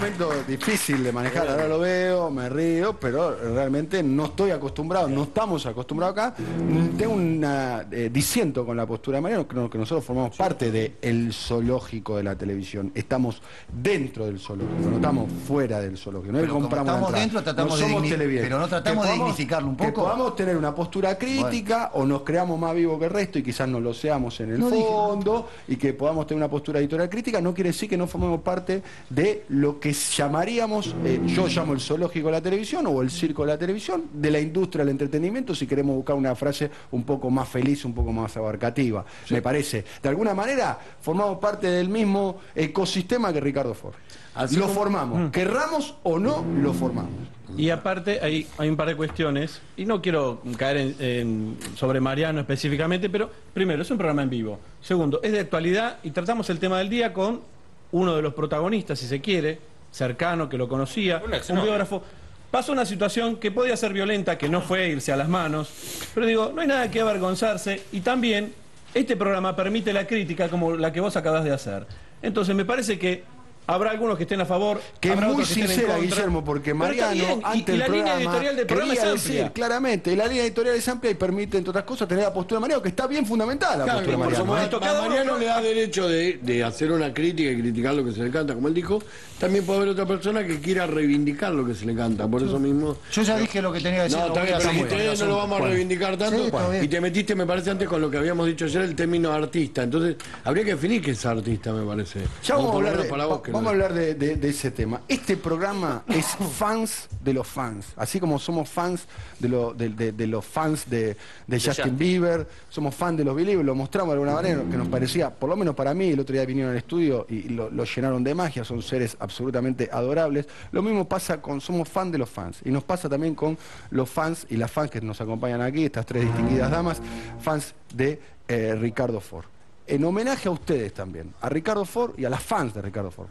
momento difícil de manejar. Ahora lo veo, me río, pero realmente no estoy acostumbrado, no estamos acostumbrados acá. Tengo un eh, disiento con la postura de Mariano, creo que nosotros formamos parte del zoológico de la televisión. Estamos dentro del zoológico, no estamos fuera del zoológico. No Pero como compramos estamos la dentro, tratamos No de somos digni- televidentes. pero no tratamos Que de dignificarlo un Que poco. podamos tener una postura crítica o nos creamos más vivos que el resto y quizás no lo seamos en el No dije- fondo y que podamos tener una postura editorial crítica, no quiere decir que no formemos parte de lo que llamaríamos, eh, yo llamo el zoológico de la televisión o el circo de la televisión, de la industria del entretenimiento, si queremos buscar una frase un poco más feliz, un poco más abarcativa, me parece. De alguna manera formamos parte del mismo ecosistema que Ricardo Ford. Así lo como- formamos, querramos o no, lo formamos. Y aparte hay, hay un par de cuestiones, y no quiero caer en, en- sobre Mariano específicamente, pero primero, es un programa en vivo. Segundo, es de actualidad y tratamos el tema del día con uno de los protagonistas, si se quiere, cercano, que lo conocía, Un biógrafo. Pasó una situación que podía ser violenta, que no fue irse a las manos, pero digo, no hay nada que avergonzarse y también este programa permite la crítica como la que vos acabas de hacer. Entonces me parece que habrá algunos que estén a favor, Que es muy sincera, contra. Porque Mariano, bien, y- antes y, del la programa, línea editorial del programa es amplia. decir claramente, la línea editorial es amplia y permite, entre otras cosas, tener la postura de Mariano, que está bien fundamentada la Claro, postura de por Mariano. supuesto, ¿eh? Cada a uno- Mariano le da derecho de, de hacer una crítica y criticar lo que se le canta, como él dijo. También puede haber otra persona que quiera reivindicar lo que se le canta, por eso mismo. Yo ya dije lo que tenía que decir. No, bien, a pero hacer dijiste, muy "Eh, no lo vamos a reivindicar tanto. Sí, y te metiste, me parece, antes con lo que habíamos dicho ayer, el término artista. Entonces, habría que definir qué es artista, me parece. Ya vamos, a hablar, de, para vos que vamos a hablar de, de- de ese tema. Este programa es fans de los fans. Así como somos fans de, lo- de- de- de los fans de, de Justin Justin. Bieber, somos fans de los Believers, lo mostramos de alguna manera, que nos parecía, por lo menos para mí, el otro día vinieron al estudio y lo, lo llenaron de magia, son seres absolutamente adorables. Lo mismo pasa con, somos fans de los fans. Y nos pasa también con los fans y las fans que nos acompañan aquí, estas tres distinguidas damas, fans de eh, Ricardo Ford. En homenaje a ustedes también, a Ricardo Ford y a las fans de Ricardo Ford.